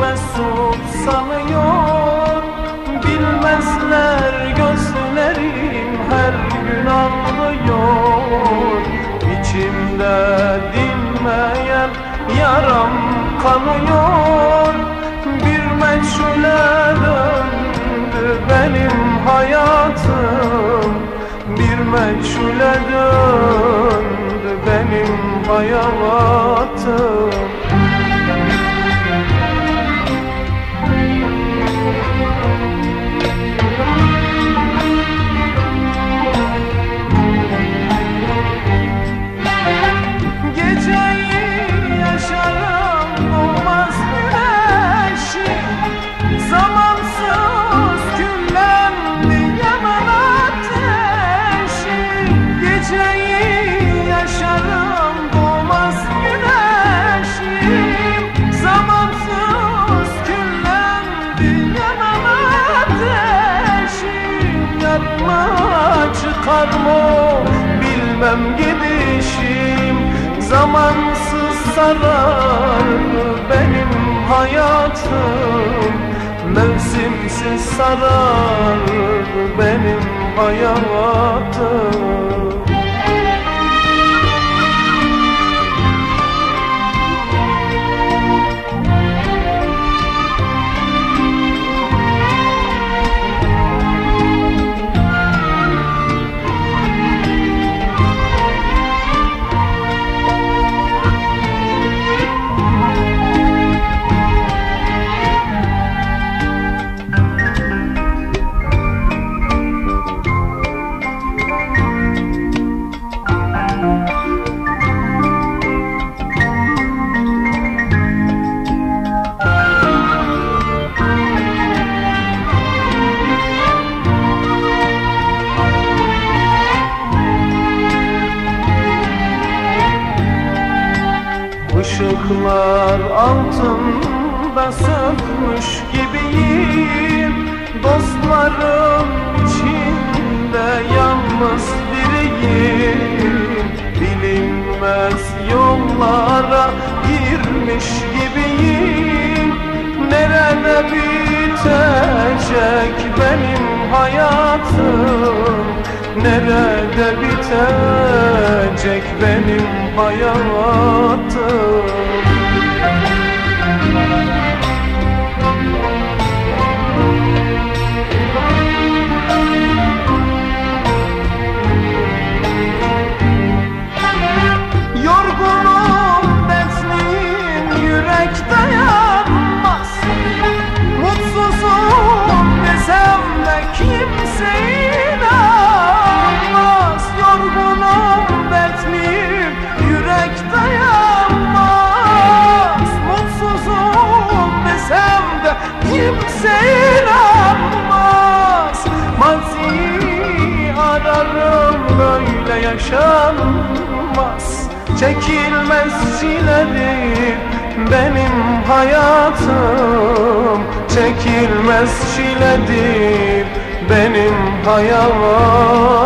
mesut sanıyor. Bilmezler gözlerim her gün ağlıyor. İçimde dinmeyen yaram kanıyor. Bir meçhule döndü benim hayatım. Bir meçhule döndü benim hayatım bilmem gidişim Zamansız sarar benim hayatım? Mevsimsiz sarar benim hayatım altında sönmüş gibiyim. Dostlarım içinde yalnız biriyim. Bilinmez yollara girmiş gibiyim. Nerede bitecek benim hayatım? Nerede bitecek benim hayatım kimse inanmaz Maziyi ararım böyle yaşanmaz. Çekilmez çiledir benim hayatım. Çekilmez çiledir benim hayatım